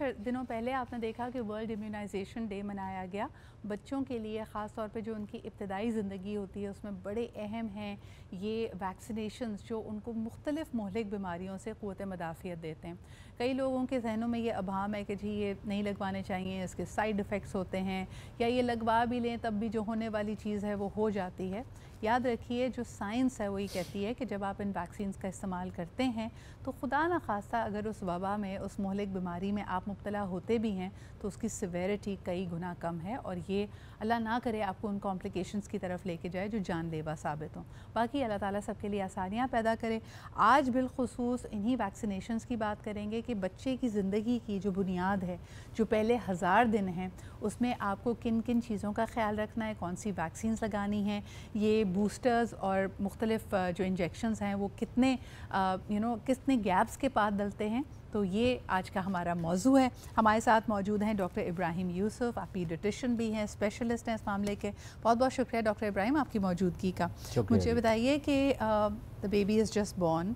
कुछ दिनों पहले आपने देखा कि वर्ल्ड इम्यूनाइजेशन डे मनाया गया। बच्चों के लिए, ख़ास तौर पे जो उनकी इब्तदाई ज़िंदगी होती है, उसमें बड़े अहम हैं ये वैक्सीनेशन जो उनको मुख्तलिफ़ महलिक बीमारियों से क़वत मदाफ़ियत देते हैं। कई लोगों के जहनों में ये अभाम है कि जी, ये नहीं लगवाने चाहिए, इसके साइड इफ़ेक्ट्स होते हैं, या ये लगवा भी लें तब भी जो होने वाली चीज़ है वो हो जाती है। याद रखिए, जो साइंस है वही कहती है कि जब आप इन वैक्सीन का इस्तेमाल करते हैं तो खुदा न खास्ता अगर उस वबा में, उस मोहलिक बीमारी में आप मुबतला होते भी हैं तो उसकी सिवेरिटी कई गुना कम है और ये अल्लाह ना करे आपको उन कॉम्प्लिकेशंस की तरफ़ लेके जाए जो जानलेवा साबित हों। बाकी अल्लाह ताला सबके लिए आसानियाँ पैदा करे। आज बिलखसूस इन्हीं वैक्सीनेशन की बात करेंगे कि बच्चे की ज़िंदगी की जो बुनियाद है जो पहले हज़ार दिन हैं उसमें आपको किन किन चीज़ों का ख्याल रखना है? कौन सी वैक्सीन लगानी हैं? ये बूस्टर्स और मुख्तलिफ़ जो इंजेक्शंस हैं वो कितने यू नो कितने गैप्स के पास डलते हैं? तो ये आज का हमारा मौजू है। हमारे साथ मौजूद हैं डॉक्टर इब्राहिम यूसुफ। आप पीडिटिशन भी हैं स्पेशलिस्ट हैं इस मामले के। बहुत बहुत शुक्रिया डॉक्टर इब्राहिम आपकी मौजूदगी का। मुझे बताइए कि the baby is just born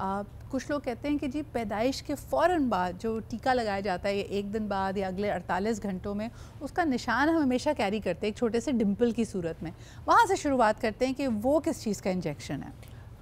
कुछ लोग कहते हैं कि जी पैदाइश के फ़ौर बाद जो टीका लगाया जाता है एक दिन बाद या अगले 48 घंटों में उसका निशान हम हमेशा कैरी करते हैं एक छोटे से डिम्पल की सूरत में। वहाँ से शुरुआत करते हैं कि वो किस चीज़ का इंजेक्शन है?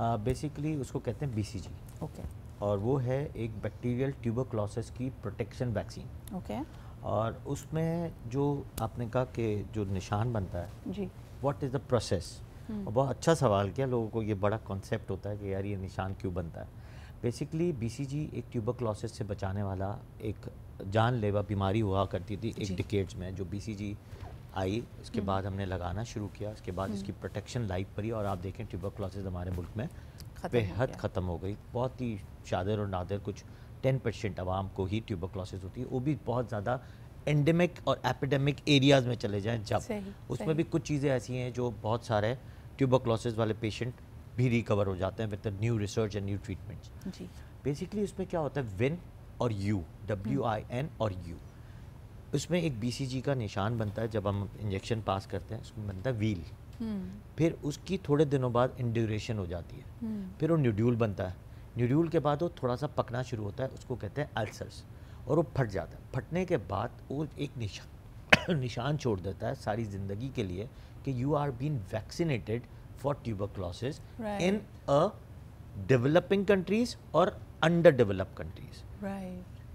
बेसिकली uh, उसको कहते हैं बी सी जी ओके और वो है एक बैक्टीरियल ट्यूबरक्लोसिस की प्रोटेक्शन वैक्सीन ओके और उसमें जो आपने कहा कि जो निशान बनता है जी। व्हाट इज़ द प्रोसेस और बहुत अच्छा सवाल किया लोगों को ये बड़ा कॉन्सेप्ट होता है कि यार ये निशान क्यों बनता है। बेसिकली बीसीजी एक ट्यूबरक्लोसिस से बचाने वाला एक जानलेवा बीमारी हुआ करती थी एक डिकेट्स में जो बीसीजी आई इसके हम्म। बाद हमने लगाना शुरू किया उसके बाद इसकी प्रोटेक्शन हम्म। लाइफ पड़ी और आप देखें ट्यूबरक्लोसिस हमारे मुल्क में बेहद ख़त्म हो गई। बहुत ही शादर और नादर कुछ टेन परसेंट आवाम को ही ट्यूबरक्लोसिस होती है। वो भी बहुत ज़्यादा एंडेमिक और एपिडेमिक एरियाज़ में चले जाएँ जब। उसमें भी कुछ चीज़ें ऐसी हैं जो बहुत सारे ट्यूबरक्लोसिस वाले पेशेंट भी रिकवर हो जाते हैं with the new research and new treatments basically उसमें क्या होता है? विन और यू डब्ल्यू आई एन और यू उसमें एक बीसीजी का निशान बनता है जब हम इंजेक्शन पास करते हैं उसमें बनता है व्हील हम्म। फिर उसकी थोड़े दिनों बाद इंड्यूरेशन हो जाती है। हम्म। फिर वो न्यूड्यूल बनता है। न्यूड्यूल के बाद वो थोड़ा सा पकना शुरू होता है उसको कहते हैं अल्सर्स और वो फट जाता है। फटने के बाद वो एक निशान निशान छोड़ देता है सारी ज़िंदगी के लिए कि you are been vaccinated for tuberculosis in a developing countries और under develop countries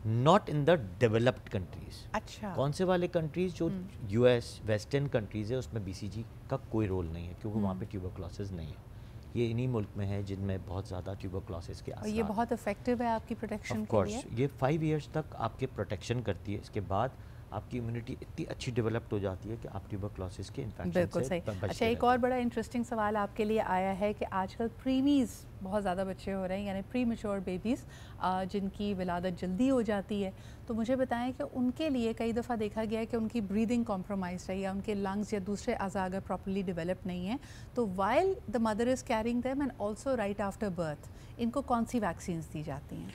not in the developed countries अच्छा। कौन से वाले कंट्रीज़ जो यूएस वेस्टर्न कंट्रीज़ है उसमें बीसीजी का कोई रोल नहीं है क्योंकि वहाँ पे ट्यूबरक्लोसिस नहीं है। ये इन्हीं मुल्क में है जिनमें बहुत ज़्यादा ट्यूबरक्लोसिस के और ये बहुत इफ़ेक्टिव है आपकी प्रोटेक्शन के लिए? ये फाइव इयर्स तक आपके प्रोटेक्शन करती है। इसके बाद आपकी इम्यूनिटी इतनी अच्छी डेवलप्ड हो जाती है कि आप ट्यूबरक्लोसिस के इन्फेक्शन बिल्कुल सही। अच्छा एक और बड़ा इंटरेस्टिंग सवाल आपके लिए आया है कि आजकल प्रीमीज़ बहुत ज़्यादा बच्चे हो रहे हैं यानी प्री मेच्योर बेबीज़ जिनकी विलादत जल्दी हो जाती है। तो मुझे बताएँ कि उनके लिए कई दफ़ा देखा गया है कि उनकी ब्रीदिंग कॉम्प्रोमाइज़ है या उनके लंग्स या दूसरे अज़ा अगर प्रॉपरली डेवलप नहीं है तो while the mother is carrying them and also right after birth इनको कौन सी वैक्सीन दी जाती हैं?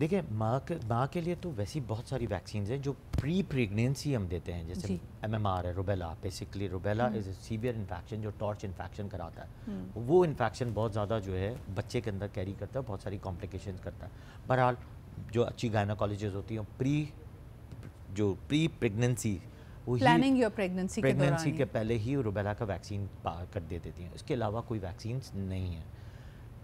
देखिए माँ के माँ के लिए तो वैसी बहुत सारी वैक्सीन हैं जो प्री प्रेगनेंसी हम देते हैं जैसे एम एम आर है rubella basically rubella is a severe infection जो टॉर्च इन्फेक्शन कराता है। हम्म। वो इन्फेक्शन बहुत ज़्यादा जो है बच्चे के अंदर कैरी करता है बहुत सारी कॉम्प्लिकेशन करता है। बहरहाल जो अच्छी गायनाकोलॉजीज होती हैं प्री जो pre pregnancy planning your pregnancy pregnancy के पहले ही रुबेला का वैक्सीन कर दे देती हैं। इसके अलावा कोई वैक्सीन नहीं है।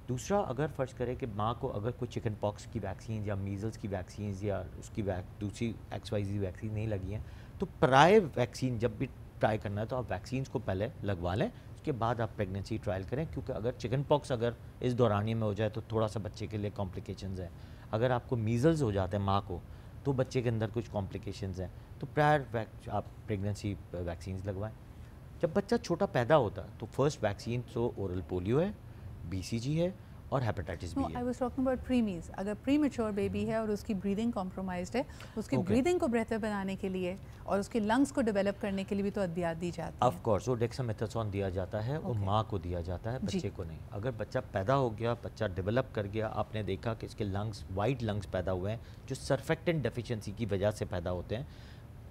दूसरा, अगर फ़र्ज़ करें कि माँ को अगर कोई चिकन पॉक्स की वैक्सीन या मीज़ल्स की वैक्सीन या उसकी वैक दूसरी एक्स वाई जी वैक्सीन नहीं लगी हैं तो प्राय वैक्सीन जब भी ट्राई करना है तो आप वैक्सीन को पहले लगवा लें, उसके बाद आप प्रेगनेंसी ट्रायल करें, क्योंकि अगर चिकन पॉक्स अगर इस दौरानिए में हो जाए तो थोड़ा सा बच्चे के लिए कॉम्प्लिकेशन हैं। अगर आपको मीज़ल्स हो जाते हैं माँ को तो बच्चे के अंदर कुछ कॉम्प्लिकेशन हैं तो प्रायर आप प्रेगनेंसी वैक्सीन लगवाएँ। जब बच्चा छोटा पैदा होता तो फ़र्स्ट वैक्सीन तो ओरल पोलियो है बीसीजी है और hepatitis B I was talking about preemies अगर प्री मेच्योर बेबी है और उसकी ब्रीदिंग कॉम्प्रोमाइज्ड है उसकी okay. ब्रीदिंग को बेहतर बनाने के लिए और उसके लंग्स को डेवलप करने के लिए भी तो अद्वियात दी जाती है। ऑफ़ कोर्स वो डेक्सामेथासोन दिया जाता है okay. वो माँ को दिया जाता है बच्चे को नहीं। अगर बच्चा पैदा हो गया बच्चा डेवलप कर गया आपने देखा कि इसके लंग्स वाइट लंग्स पैदा हुए हैं जो सरफेक्टेंट डेफिशिएंसी की वजह से पैदा होते हैं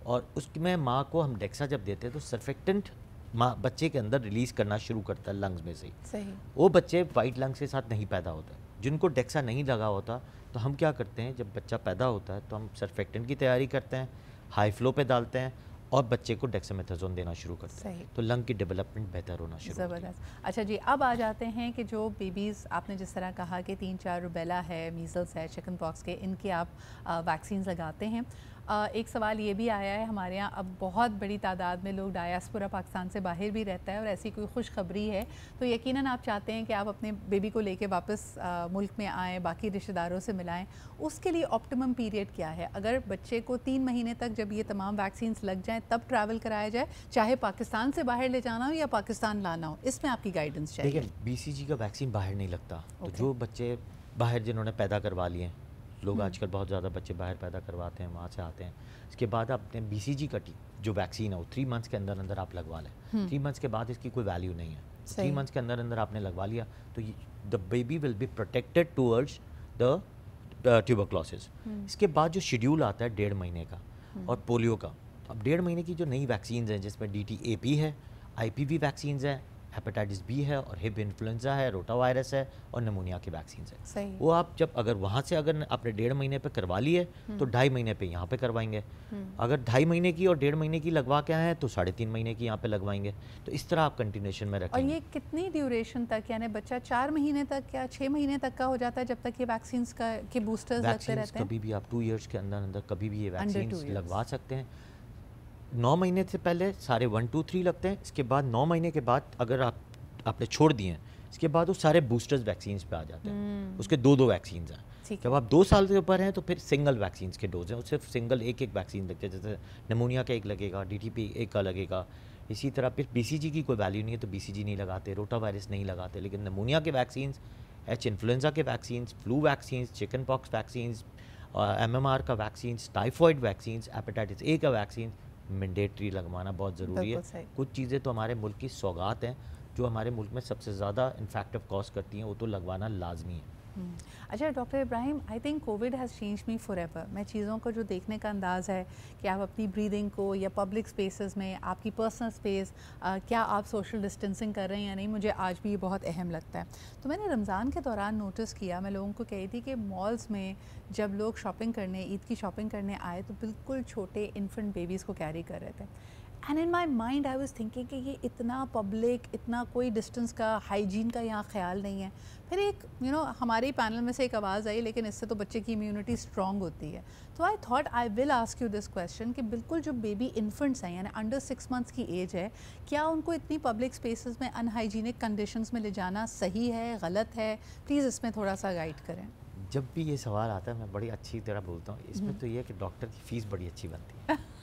और उसमें माँ को हम डेक्सा जब देते हैं तो सरफेक्टेंट माँ बच्चे के अंदर रिलीज़ करना शुरू करता है लंग्स में से सही। वो बच्चे वाइट लंग्स के साथ नहीं पैदा होते। जिनको डेक्सा नहीं लगा होता तो हम क्या करते हैं जब बच्चा पैदा होता है तो हम सरफेक्टेंट की तैयारी करते हैं हाई फ्लो पे डालते हैं और बच्चे को डेक्सामेथाजोन देना शुरू करते हैं। तो लंग की डेवलपमेंट बेहतर होना शुरू ज़बरदस्त। अच्छा जी अब आ जाते हैं कि जो बेबीज़ आपने जिस तरह कहा कि तीन चार रुबेला है मीज़ल्स है चिकन पॉक्स के इनके आप वैक्सीन लगाते हैं। एक सवाल ये भी आया है हमारे यहाँ अब बहुत बड़ी तादाद में लोग डायास्पोरा पाकिस्तान से बाहर भी रहता है और ऐसी कोई खुशखबरी है तो यकीनन आप चाहते हैं कि आप अपने बेबी को लेके वापस मुल्क में आएँ बाकी रिश्तेदारों से मिलाएँ उसके लिए ऑप्टिमम पीरियड क्या है? अगर बच्चे को तीन महीने तक जब ये तमाम वैक्सीन लग जाएँ तब ट्रैवल कराया जाए चाहे पाकिस्तान से बाहर ले जाना हो या पाकिस्तान लाना हो इसमें आपकी गाइडेंस चाहिए। बी सी का वैक्सीन बाहर नहीं लगता तो जो बच्चे बाहर जिन्होंने पैदा करवा लिए लोग हम्म। आजकल बहुत ज़्यादा बच्चे बाहर पैदा करवाते हैं वहाँ से आते हैं। इसके बाद अपने बी सी जी का टी जो वैक्सीन है वो थ्री मंथ्स के अंदर अंदर आप लगवा लें। थ्री हम्म। मंथ्स के बाद इसकी कोई वैल्यू नहीं है। थ्री मंथ्स के अंदर अंदर आपने लगवा लिया तो the baby will be protected towards the tuberculosis इसके बाद जो शेड्यूल आता है डेढ़ महीने का हम्म। और पोलियो का। अब डेढ़ महीने की जो नई वैक्सीन हैं जिसमें डी टी ए पी है आई पी वी वैक्सीन है हेपेटाइटिस बी है और हिप इन्फ्लुएंजा है रोटा वायरस है और नमूनिया की वैक्सीन है। सही। वो आप जब अगर वहाँ से अगर आपने डेढ़ महीने पे करवा लिए तो हम्म। ढाई महीने पे यहाँ पे करवाएँगे। हम्म। अगर ढाई महीने की और डेढ़ महीने की लगवा के आए तो साढ़े तीन महीने की यहाँ पे लगवाएँगे। तो इस तरह आप कंटिन्यूशन में रखें और ये कितनी ड्यूरेशन तक यानी बच्चा चार महीने तक या छः महीने तक का हो जाता है जब तक ये वैक्सीन का के बूस्टर्स लगते रहते हैं? कभी भी आप टू ईयर्स के अंदर अंदर कभी भी ये वैक्सीन लगवा सकते हैं। नौ महीने से पहले सारे वन टू थ्री लगते हैं। इसके बाद नौ महीने के बाद अगर आप आपने छोड़ दिए हैं इसके बाद वो सारे बूस्टर्स वैक्सीन पे आ जाते हैं। हम्म। उसके दो दो वैक्सीन हैं। जब आप दो साल के ऊपर हैं तो फिर सिंगल वैक्सीन के डोज हैं। सिर्फ़ सिंगल एक एक वैक्सीन लगते हैं। जैसे नमूनिया का एक लगेगा डीटीपी एक का लगेगा। इसी तरह फिर बीसीजी की कोई वैल्यू नहीं है तो बीसीजी नहीं लगाते रोटा वायरस नहीं लगाते। लेकिन नमूनिया के वैक्सीन एच इन्फ्लुएंजा के vaccine flu vaccine chicken pox vaccine M M R का vaccine typhoid vaccine hepatitis A का वैक्सीन मैंडेटरी लगवाना बहुत ज़रूरी है कुछ चीज़ें तो हमारे मुल्क की सौगात हैं जो हमारे मुल्क में सबसे ज़्यादा इन्फेक्टिव कॉज करती हैं वो तो लगवाना लाजमी है। अच्छा doctor Ibrahim I think covid has change me forever मैं चीज़ों को जो देखने का अंदाज़ है कि आप अपनी ब्रीदिंग को या पब्लिक स्पेसेस में, आपकी पर्सनल स्पेस क्या आप सोशल डिस्टेंसिंग कर रहे हैं या नहीं, मुझे आज भी ये बहुत अहम लगता है। तो मैंने रमज़ान के दौरान नोटिस किया, मैं लोगों को कही थी कि मॉल्स में जब लोग शॉपिंग करने, ईद की शॉपिंग करने आए तो बिल्कुल छोटे इन्फेंट बेबीज़ को कैरी कर रहे थे। And in my mind I was thinking कि ये इतना पब्लिक इतना कोई डिस्टेंस का हाइजीन का यहाँ ख्याल नहीं है। फिर एक यू you नो know, हमारे ही पैनल में से एक आवाज़ आई लेकिन इससे तो बच्चे की इम्यूनिटी स्ट्रॉन्ग होती है। तो I thought I will ask you this question कि बिल्कुल जो बेबी इन्फेंट्स हैं यानी अंडर सिक्स मंथ्स की एज है क्या उनको इतनी पब्लिक स्पेसिस में अनहाइजीनिक कंडीशंस में ले जाना सही है गलत है? प्लीज़ इसमें थोड़ा सा गाइड करें। जब भी ये सवाल आता है मैं बड़ी अच्छी तरह बोलता हूँ। इसमें हम्म। तो ये है कि डॉक्टर की फ़ीस बड़ी अच्छी बनती है।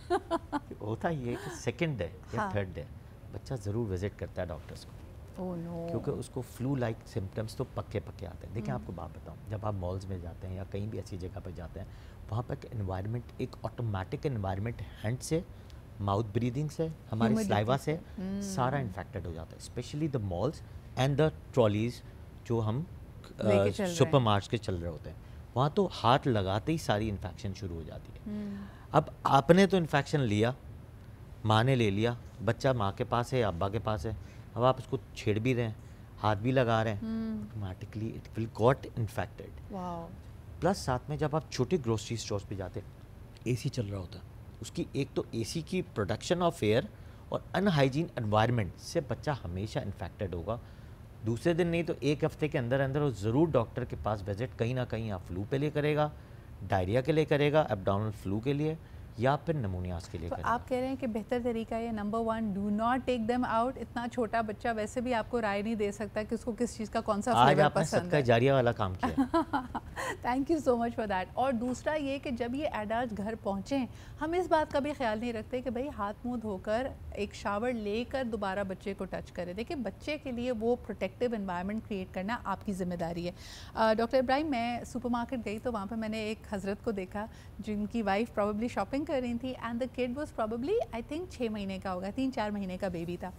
होता ही है कि सेकेंड डे या थर्ड हाँ। डे बच्चा ज़रूर विज़िट करता है डॉक्टर्स को Oh, no. क्योंकि उसको फ्लू लाइक सिम्टम्स तो पक्के पक्के आते हैं देखिए hmm. आपको बात बताऊँ जब आप मॉल्स में जाते हैं या कहीं भी ऐसी जगह पर जाते हैं वहाँ पर इन्वायरमेंट एक ऑटोमेटिक इन्वायरमेंट हैंड से माउथ ब्रीदिंग से हमारे स्लाइवा से hmm. सारा इन्फेक्टेड हो जाता है specially the malls and the trolleys जो हम सुपर मार्च के चल रहे होते हैं वहाँ तो हाथ लगाते ही सारी इन्फेक्शन शुरू हो जाती है hmm. अब आपने तो इन्फेक्शन लिया माँ ने ले लिया बच्चा माँ के पास है अब्बा के पास है अब आप उसको छेड़ भी रहे हैं हाथ भी लगा रहे हैं automatically it will got infected plus साथ में जब आप छोटे ग्रोसरी स्टोर्स पे जाते एसी चल रहा होता उसकी एक तो एसी की प्रोडक्शन ऑफ़ एयर और अनहाइजीन एनवायरनमेंट से बच्चा हमेशा इन्फेक्टेड होगा। दूसरे दिन नहीं तो एक हफ़्ते के अंदर अंदर वो ज़रूर डॉक्टर के पास विज़िट कहीं ना कहीं आप फ्लू पे ले करेगा। डायरिया के लिए करेगा एबडाउनल फ्लू के लिए। या फिर नमूनियाज के लिए तो आप कह रहे हैं कि बेहतर तरीका है number one do not take them out इतना छोटा बच्चा वैसे भी आपको राय नहीं दे सकता कि उसको किस चीज़ का कौन सा आज आपने सबका जारिया वाला काम किया। Thank you so much for that और दूसरा ये कि जब ये एडल्ट घर पहुँचे हम इस बात का भी ख्याल नहीं रखते कि भाई हाथ मुँह धोकर एक शावर लेकर दोबारा बच्चे को टच करें। देखिए बच्चे के लिए वो प्रोटेक्टिव इन्वायरमेंट क्रिएट करना आपकी ज़िम्मेदारी है। डॉक्टर इब्राहिम मैं सुपर गई तो वहाँ पर मैंने एक हज़रत को देखा जिनकी वाइफ प्रॉबली शॉपिंग शॉपिंग कर रही थी and the kid was probably I think छः महीने का होगा, तीन चार महीने का बेबी था।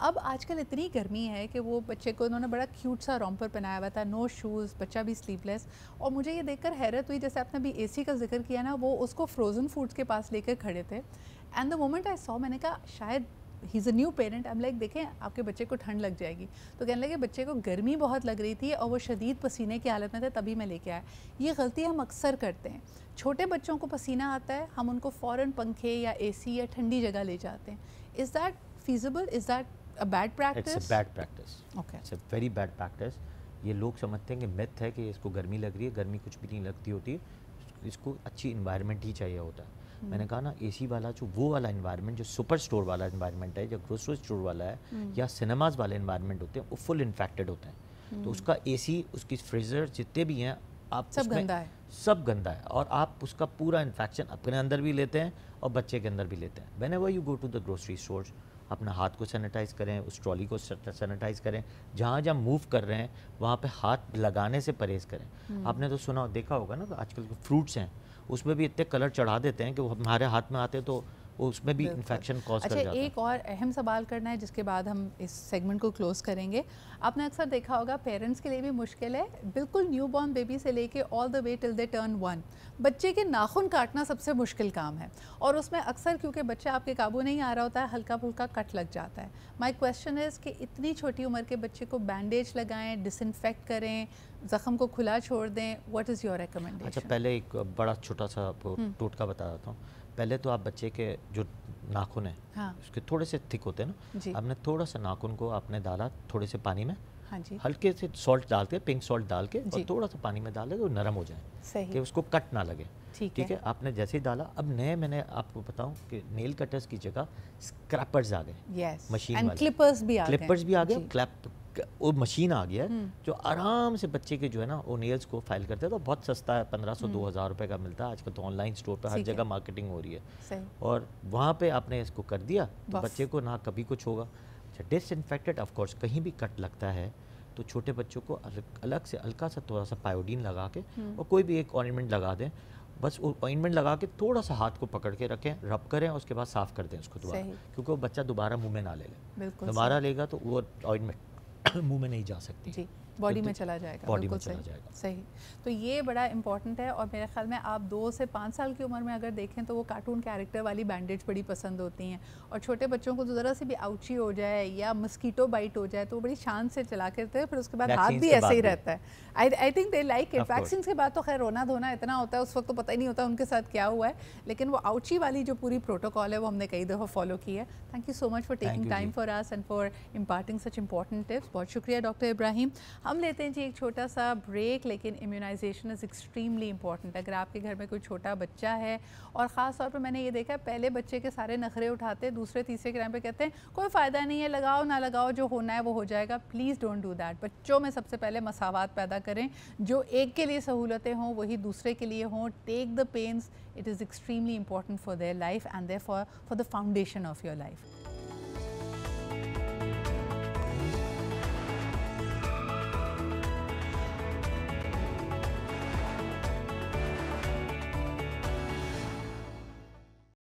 अब आजकल इतनी गर्मी है कि वो बच्चे को उन्होंने बड़ा क्यूट सा रॉम्पर पहनाया हुआ था नो शूज़ बच्चा भी स्लीपलेस और मुझे ये देखकर हैरत हुई, जैसे आपने अभी एसी का ज़िक्र किया ना, वो उसको फ्रोज़न फूड्स के पास लेकर खड़े थे। And the moment I saw मैंने कहा, शायद ही is a new parent I am like देखें आपके बच्चे को ठंड लग जाएगी। तो कहने लगे बच्चे को गर्मी बहुत लग रही थी और वो शदीद पसीने की हालत में थे तभी मैं लेके आया। ये गलती हम अक्सर करते हैं। छोटे बच्चों को पसीना आता है हम उनको फ़ौर पंखे या एसी या ठंडी जगह ले जाते हैं। Is that feasible? Is that a bad practice it's a bad practice. Okay. It's a very bad ये लोग समझते हैं कि मिथ है कि इसको गर्मी लग रही है गर्मी कुछ भी नहीं लगती होती। इसको अच्छी इन्वायरमेंट ही चाहिए होता है। मैंने कहा ना एसी वाला जो वो वाला इन्वायरमेंट जो सुपर स्टोर वाला इन्वायरमेंट है जो ग्रोसरी स्टोर वाला है हम्म। या सिनेमाज वाले इन्वायरमेंट होते हैं वो फुल इन्फेक्टेड होते हैं तो हम्म। उसका एसी उसकी फ्रीजर जितने भी हैं आप सब गंदा है सब गंदा है और आप उसका पूरा इन्फेक्शन अपने अंदर भी लेते हैं और बच्चे के अंदर भी लेते हैं whenever you go to the grocery store अपना हाथ को सैनिटाइज़ करें उस ट्रॉली को सैनिटाइज़ करें जहाँ जहाँ मूव कर रहे हैं वहाँ पे हाथ लगाने से परहेज़ करें हम्म। आपने तो सुना देखा होगा ना तो आजकल के फ्रूट्स हैं उसमें भी इतने कलर चढ़ा देते हैं कि वो हमारे हाथ में आते तो उसमें भी इन्फेक्शन कॉज अच्छा, कर जाता एक और अहम सवाल करना है जिसके बाद हम इस सेगमेंट को क्लोज करेंगे। आपने अक्सर देखा होगा पेरेंट्स के लिए भी मुश्किल है बिल्कुल न्यू बॉर्न बेबी से लेके all the way till they turn one बच्चे के नाखून काटना सबसे मुश्किल काम है और उसमें अक्सर क्योंकि बच्चा आपके काबू नहीं आ रहा होता है हल्का फुल्का कट लग जाता है। माई क्वेश्चन इज़ कि इतनी छोटी उम्र के बच्चे को बैंडेज लगाएँ डिसइनफेक्ट करें ज़ख्म को खुला छोड़ दें व्हाट इज़ योर रिकमेंडेशन अच्छा पहले एक बड़ा छोटा सा हम्म। टोटका बता देता हूँ। पहले तो आप बच्चे के जो नाखून है हाँ। उसके थोड़े से थिक होते हैं ना आपने थोड़ा सा नाखून को आपने डाला थोड़े से पानी में हाँ जी। हल्के से सॉल्ट डाल के पिंक सॉल्ट डाल के और थोड़ा सा पानी में डाल के वो नरम हो जाए कि उसको कट ना लगे। ठीक है।, है? आपने जैसे ही डाला अब नए मैंने आपको बताऊँ कि नेल कटर्स की जगह स्क्रैपर्स आ गए। मशीन क्लिपर्स भी आ गए। क्लिपर्स भी आ गए क्लैप वो मशीन आ गया है हम्म। जो आराम से बच्चे के जो है ना वो नेल्स को फ़ाइल करते हैं तो बहुत सस्ता है पंद्रह सौ दो हम्म। हज़ार रुपये का मिलता है आजकल तो ऑनलाइन स्टोर पर हर जगह मार्केटिंग हो रही है। और वहाँ पे आपने इसको कर दिया तो बच्चे को ना कभी कुछ होगा। अच्छा डिसइनफेक्टेड ऑफकोर्स कहीं भी कट लगता है तो छोटे बच्चों को अलग से हल्का सा थोड़ा सा पायोडीन लगा के हम्म। और कोई भी एक ऑइनमेंट लगा दें। बस वो ऑइनमेंट लगा के थोड़ा सा हाथ को पकड़ के रखें रब करें उसके बाद साफ़ कर दें उसको दोबारा क्योंकि वो बच्चा दोबारा मुँह में ना ले ले। दोबारा लेगा तो वो ऑइनमेंट मुँह में नहीं जा सकती। बॉडी में चला जाएगा बॉडी में चला जाएगा। सही। तो ये बड़ा इंपॉर्टेंट है और मेरे ख्याल में आप दो से पाँच साल की उम्र में अगर देखें तो वो कार्टून कैरेक्टर वाली बैंडेज बड़ी पसंद होती हैं। और छोटे बच्चों को तो ज़रा सी भी आउची हो जाए या मस्कीटो बाइट हो जाए तो वो बड़ी शान से चला करते हैं फिर उसके बाद हाथ भी ऐसे ही रहता है। I I think they like it vaccine के बाद तो खैर रोना धोना इतना होता है उस वक्त तो पता ही नहीं होता उनके साथ क्या हुआ है लेकिन वो आउची वाली जो पूरी प्रोटोकॉल है वो हमने कई दफ़ा फॉलो की है। Thank you so much for taking time for us and for imparting such important tips बहुत शुक्रिया डॉक्टर इब्राहिम हम लेते हैं जी एक छोटा सा ब्रेक लेकिन इम्यूनाइजेशन इज़ एक्सट्रीमली इंपॉर्टेंट अगर आपके घर में कोई छोटा बच्चा है, और ख़ास तौर पर मैंने ये देखा है, पहले बच्चे के सारे नखरे उठाते दूसरे, तीसरे के टाइम पे कहते हैं, कोई फ़ायदा नहीं है, लगाओ, ना लगाओ, जो होना है वो हो जाएगा। प्लीज़ डोंट डू दैट बच्चों में सबसे पहले मसावत पैदा करें, जो एक के लिए सहूलतें हों, वही दूसरे के लिए हों। Take the pains it is extremely important for their life and their for for the foundation of your life